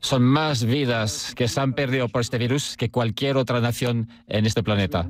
Son más vidas que se han perdido por este virus que cualquier otra nación en este planeta.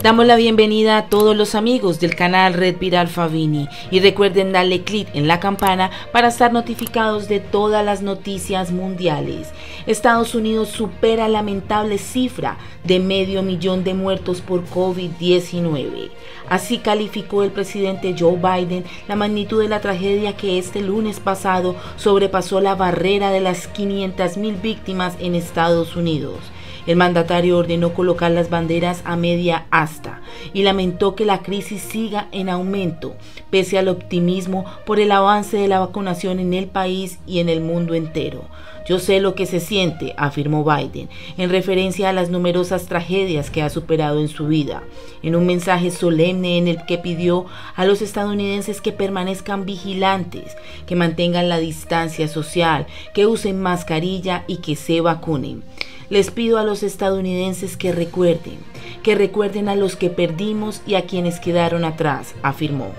Damos la bienvenida a todos los amigos del canal Red Viral Favini y recuerden darle clic en la campana para estar notificados de todas las noticias mundiales. Estados Unidos supera lamentable cifra de medio millón de muertos por COVID-19. Así calificó el presidente Joe Biden la magnitud de la tragedia que este lunes pasado sobrepasó la barrera de las 500.000 víctimas en Estados Unidos. El mandatario ordenó colocar las banderas a media asta y lamentó que la crisis siga en aumento, pese al optimismo por el avance de la vacunación en el país y en el mundo entero. Yo sé lo que se siente, afirmó Biden, en referencia a las numerosas tragedias que ha superado en su vida, en un mensaje solemne en el que pidió a los estadounidenses que permanezcan vigilantes, que mantengan la distancia social, que usen mascarilla y que se vacunen. Les pido a los estadounidenses que recuerden, que recuerden a los que perdimos y a quienes quedaron atrás, afirmó.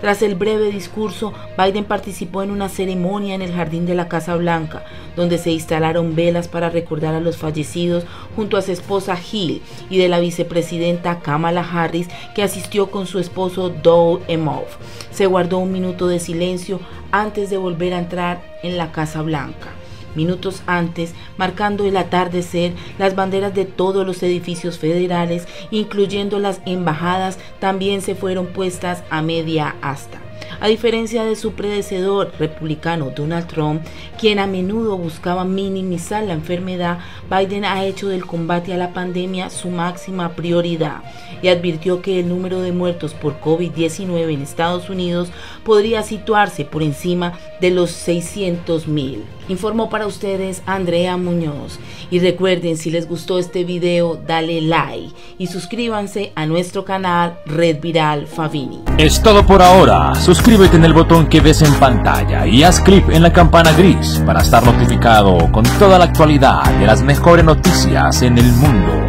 Tras el breve discurso, Biden participó en una ceremonia en el jardín de la Casa Blanca, donde se instalaron velas para recordar a los fallecidos junto a su esposa Jill y de la vicepresidenta Kamala Harris, que asistió con su esposo Doug Emhoff. Se guardó un minuto de silencio antes de volver a entrar en la Casa Blanca. Minutos antes, marcando el atardecer, las banderas de todos los edificios federales, incluyendo las embajadas, también se fueron puestas a media asta. A diferencia de su predecesor republicano Donald Trump, quien a menudo buscaba minimizar la enfermedad, Biden ha hecho del combate a la pandemia su máxima prioridad y advirtió que el número de muertos por COVID-19 en Estados Unidos podría situarse por encima de los 600 mil. Informó para ustedes Andrea Muñoz. Y recuerden, si les gustó este video, dale like y suscríbanse a nuestro canal Red Viral Favini. Es todo por ahora. Suscríbete en el botón que ves en pantalla y haz clic en la campana gris para estar notificado con toda la actualidad de las mejores noticias en el mundo.